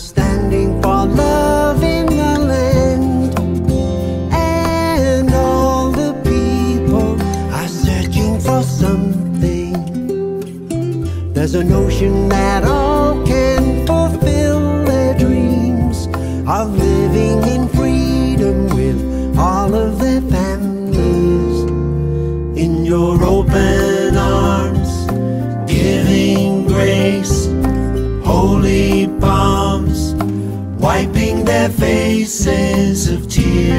standing for love in the land, and all the people are searching for something. There's a notion that all can fulfill their dreams of living in freedom with all of their families. In your open arms, giving grace, holy wiping their faces of tears.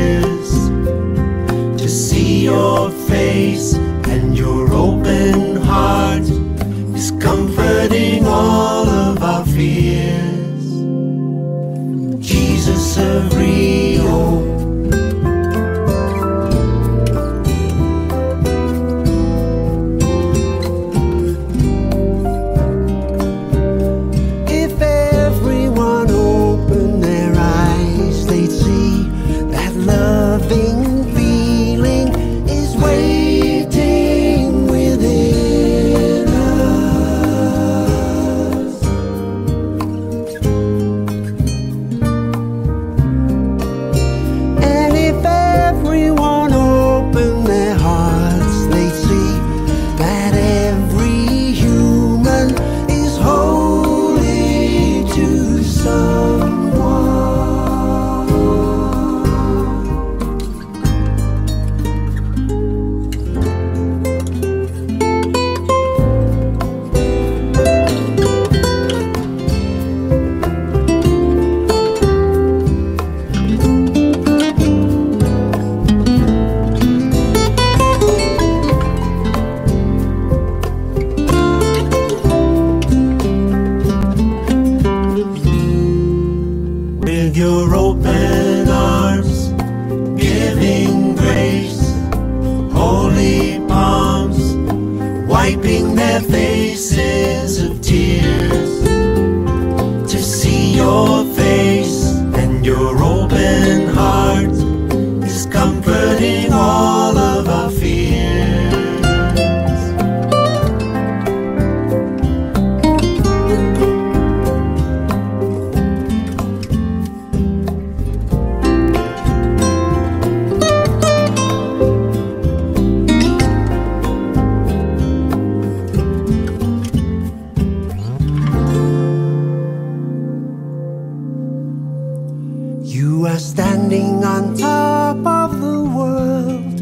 Standing on top of the world,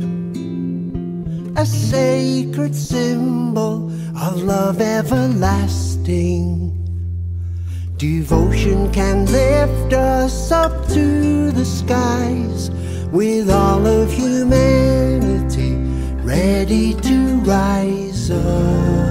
a sacred symbol of love everlasting. Devotion can lift us up to the skies with all of humanity ready to rise up.